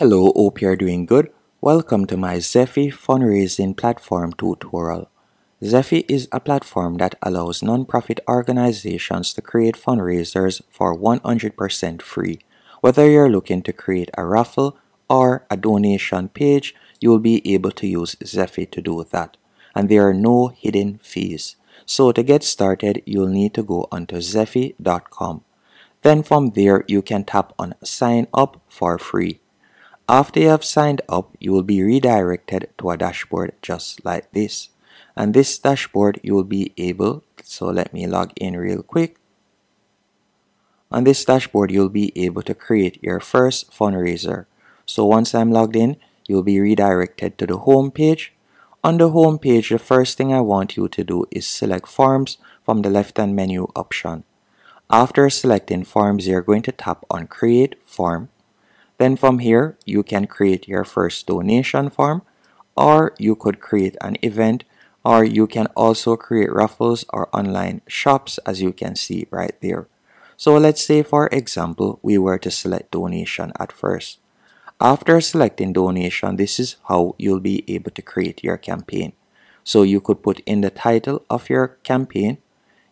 Hello, hope you're doing good. Welcome to my Zeffy fundraising platform tutorial. Zeffy is a platform that allows non-profit organizations to create fundraisers for 100% free. Whether you're looking to create a raffle or a donation page, you'll be able to use Zeffy to do that. And there are no hidden fees. So to get started, you'll need to go onto Zeffy.com. Then from there, you can tap on sign up for free. After you have signed up, you will be redirected to a dashboard just like this. And this dashboard, you will be able, so let me log in real quick. On this dashboard, you'll be able to create your first fundraiser. So once I'm logged in, you'll be redirected to the home page. On the home page, the first thing I want you to do is select forms from the left hand menu option. After selecting forms, you're going to tap on create form then from here, you can create your first donation form or you could create an event or you can also create raffles or online shops as you can see right there. So let's say for example, we were to select donation at first. After selecting donation, this is how you'll be able to create your campaign. So you could put in the title of your campaign.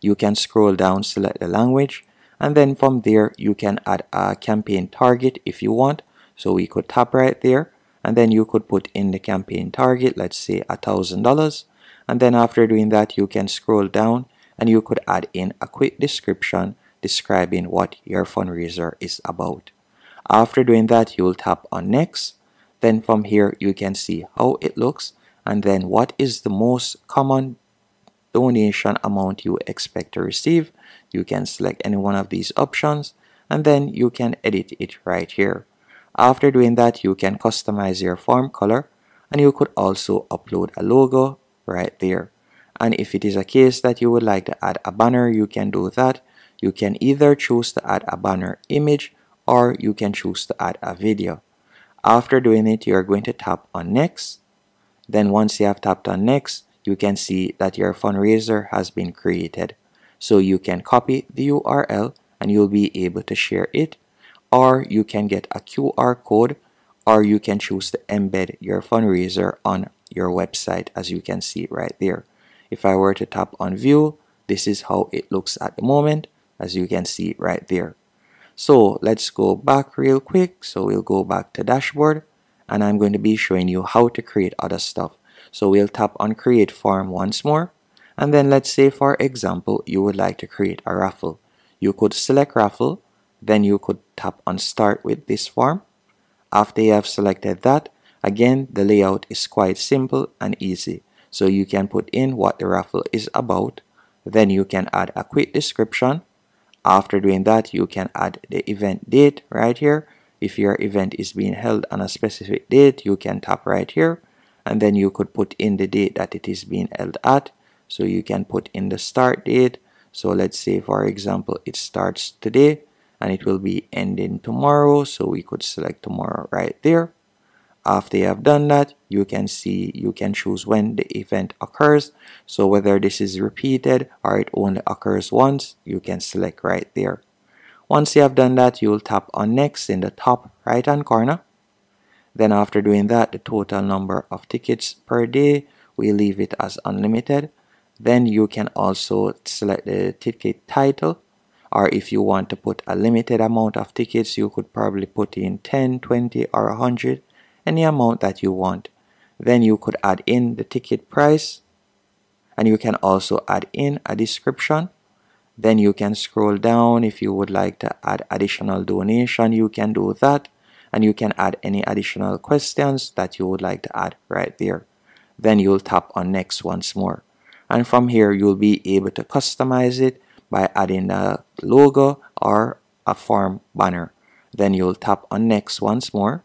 You can scroll down, select the language, and then from there you can add a campaign target if you want. So we could tap right there. And then you could put in the campaign target let's say a thousand dollars. And then after doing that you can scroll down and you could add in a quick description describing what your fundraiser is about. After doing that you'll tap on next. Then from here you can see how it looks and then what is the most common donation amount you expect to receive you can select any one of these options and then you can edit it right here. After doing that you can customize your form color and you could also upload a logo right there. And if it is a case that you would like to add a banner you can do that. You can either choose to add a banner image or you can choose to add a video. After doing it you're going to tap on next. Then once you have tapped on next you can see that your fundraiser has been created. So you can copy the URL and you'll be able to share it or you can get a QR code or you can choose to embed your fundraiser on your website as you can see right there. If I were to tap on view, this is how it looks at the moment as you can see right there. So let's go back real quick. So we'll go back to dashboard and I'm going to be showing you how to create other stuff. So we'll tap on create form once more. And then let's say for example, you would like to create a raffle. You could select raffle, then you could tap on start with this form. After you have selected that, again, the layout is quite simple and easy. So you can put in what the raffle is about. Then you can add a quick description. After doing that, you can add the event date right here. If your event is being held on a specific date, you can tap right here and then you could put in the date that it is being held at. So you can put in the start date. So let's say for example it starts today and it will be ending tomorrow. So we could select tomorrow right there. After you have done that you can see you can choose when the event occurs. So whether this is repeated or it only occurs once you can select right there. Once you have done that you'll tap on next in the top right hand corner then after doing that, the total number of tickets per day, we leave it as unlimited. Then you can also select the ticket title or if you want to put a limited amount of tickets, you could probably put in 10, 20 or 100, any amount that you want. Then you could add in the ticket price and you can also add in a description. Then you can scroll down if you would like to add additional donation, you can do that and you can add any additional questions that you would like to add right there. Then you'll tap on next once more. And from here, you'll be able to customize it by adding a logo or a form banner. Then you'll tap on next once more.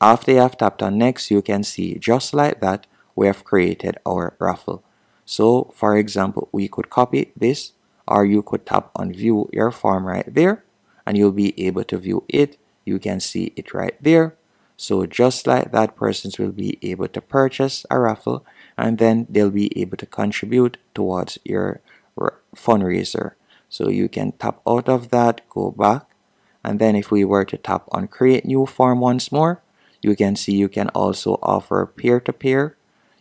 After you have tapped on next, you can see just like that, we have created our raffle. So for example, we could copy this or you could tap on view your form right there and you'll be able to view it you can see it right there so just like that persons will be able to purchase a raffle and then they'll be able to contribute towards your fundraiser so you can tap out of that go back and then if we were to tap on create new form once more you can see you can also offer peer-to-peer. -peer.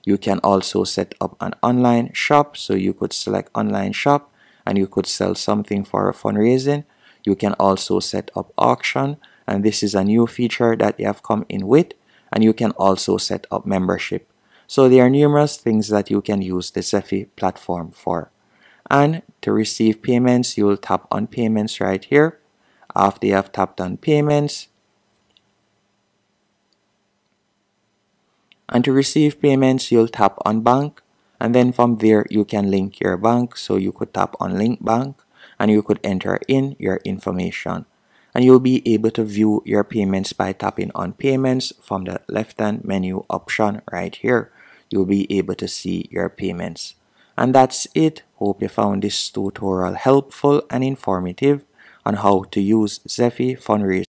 You can also set up an online shop. So you could select online shop and you could sell something for a fundraising. You can also set up auction and this is a new feature that they have come in with and you can also set up membership. So there are numerous things that you can use the Zeffy platform for. And to receive payments, you will tap on payments right here. After you have tapped on payments, and to receive payments you'll tap on bank and then from there you can link your bank so you could tap on link bank and you could enter in your information and you'll be able to view your payments by tapping on payments from the left hand menu option right here. You'll be able to see your payments. And that's it. Hope you found this tutorial helpful and informative on how to use Zeffy fundraising